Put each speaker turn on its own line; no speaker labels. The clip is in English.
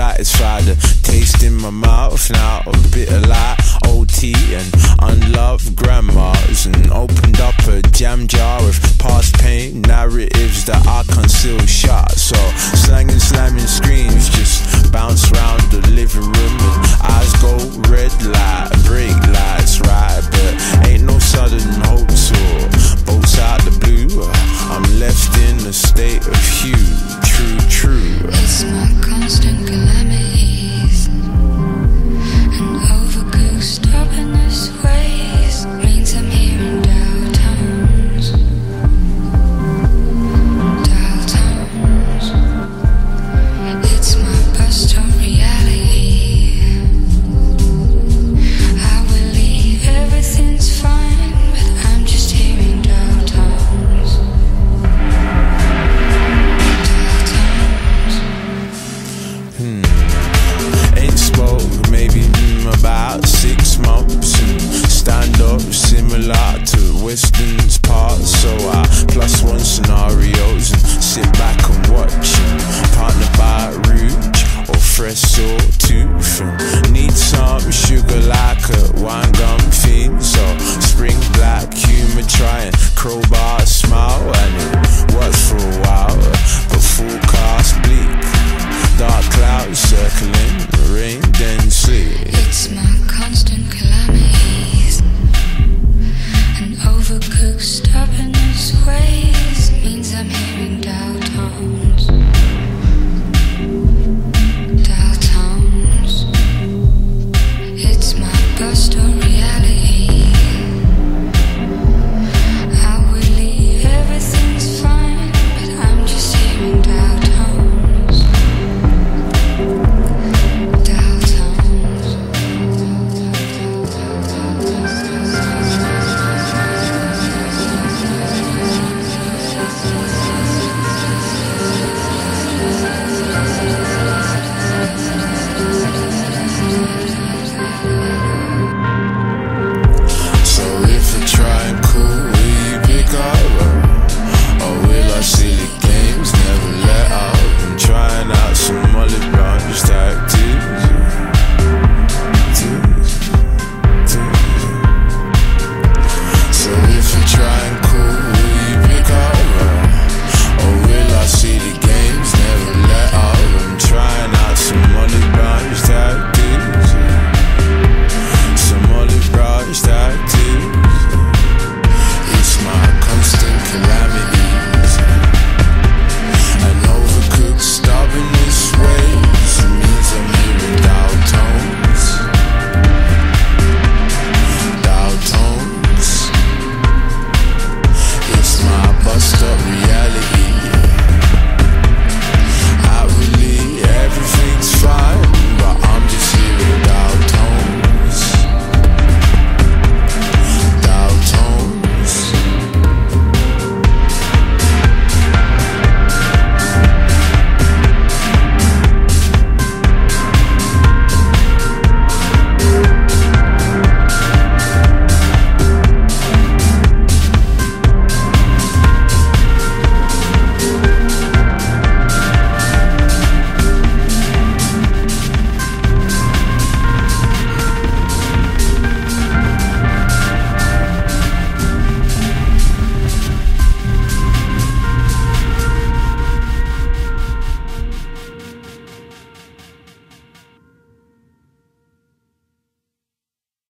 satisfied. The taste in my mouth now, a bit of light, OT and unloved grandmas. And opened up a jam jar of past pain narratives that I conceal shut. So slanging, slamming screams just bounce round.